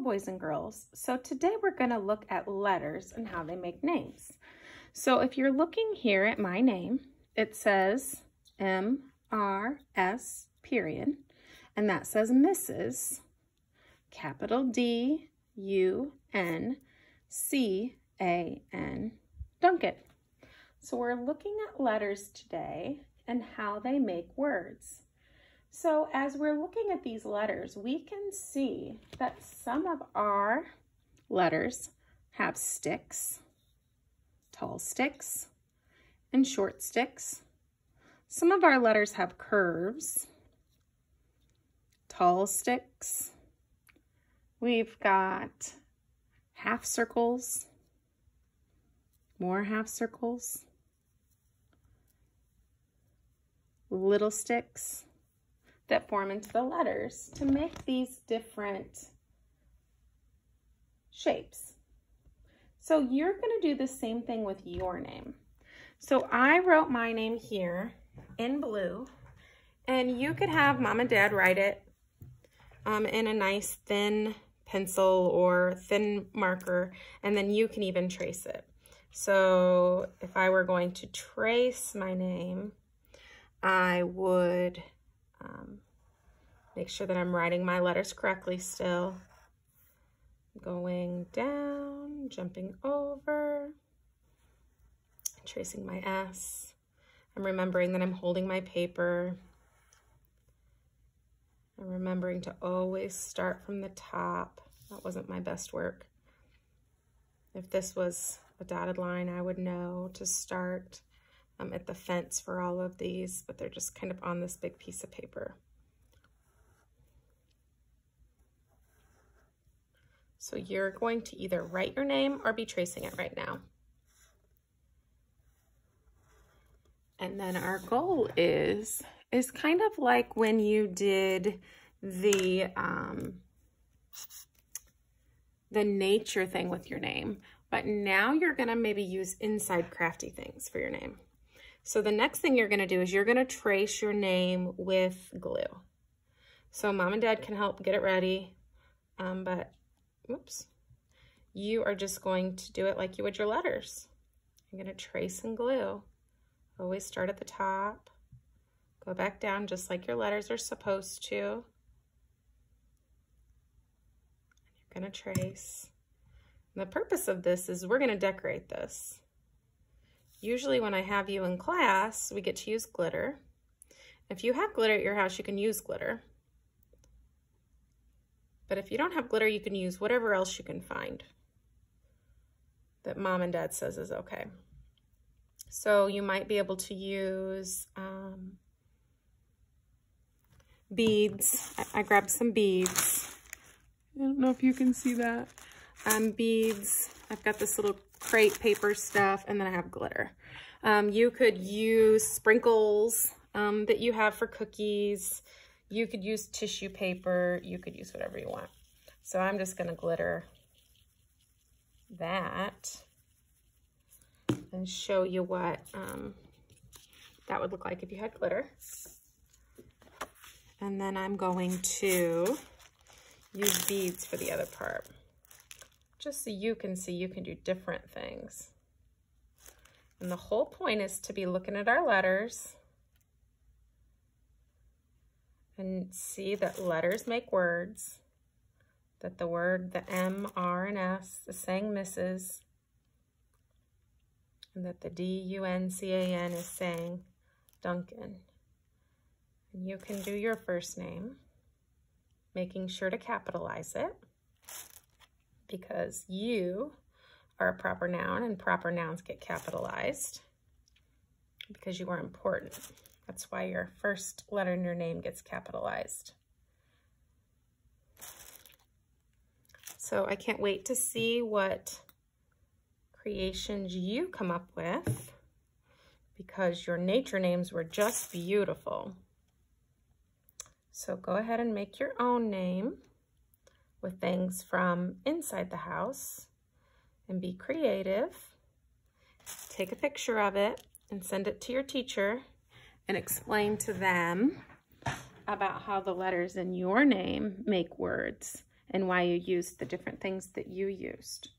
boys and girls. So today we're going to look at letters and how they make names. So if you're looking here at my name, it says M-R-S period, and that says Mrs. capital D-U-N-C-A-N Duncan. So we're looking at letters today and how they make words. So as we're looking at these letters, we can see that some of our letters have sticks, tall sticks, and short sticks. Some of our letters have curves, tall sticks. We've got half circles, more half circles, little sticks, that form into the letters to make these different shapes. So you're going to do the same thing with your name. So I wrote my name here in blue, and you could have mom and dad write it um, in a nice thin pencil or thin marker, and then you can even trace it. So if I were going to trace my name, I would um, make sure that I'm writing my letters correctly still. Going down, jumping over, tracing my S. I'm remembering that I'm holding my paper. I'm remembering to always start from the top. That wasn't my best work. If this was a dotted line, I would know to start um, at the fence for all of these, but they're just kind of on this big piece of paper. So you're going to either write your name or be tracing it right now. And then our goal is, is kind of like when you did the, um, the nature thing with your name, but now you're gonna maybe use inside crafty things for your name. So the next thing you're gonna do is you're gonna trace your name with glue. So mom and dad can help get it ready, um, but, whoops, you are just going to do it like you would your letters. You're gonna trace and glue. Always start at the top, go back down just like your letters are supposed to. You're gonna trace. And the purpose of this is we're gonna decorate this. Usually when I have you in class, we get to use glitter. If you have glitter at your house, you can use glitter. But if you don't have glitter, you can use whatever else you can find that mom and dad says is okay. So you might be able to use um, beads. I, I, grabbed some beads. I don't know if you can see that. Um, beads. I've got this little crepe paper stuff, and then I have glitter. Um, you could use sprinkles um, that you have for cookies. You could use tissue paper. You could use whatever you want. So I'm just going to glitter that and show you what um, that would look like if you had glitter. And then I'm going to use beads for the other part just so you can see you can do different things. And the whole point is to be looking at our letters and see that letters make words, that the word, the M, R, and S is saying Mrs., and that the D-U-N-C-A-N is saying Duncan. And you can do your first name, making sure to capitalize it because you are a proper noun and proper nouns get capitalized because you are important. That's why your first letter in your name gets capitalized. So I can't wait to see what creations you come up with because your nature names were just beautiful. So go ahead and make your own name with things from inside the house and be creative. Take a picture of it and send it to your teacher and explain to them about how the letters in your name make words and why you used the different things that you used.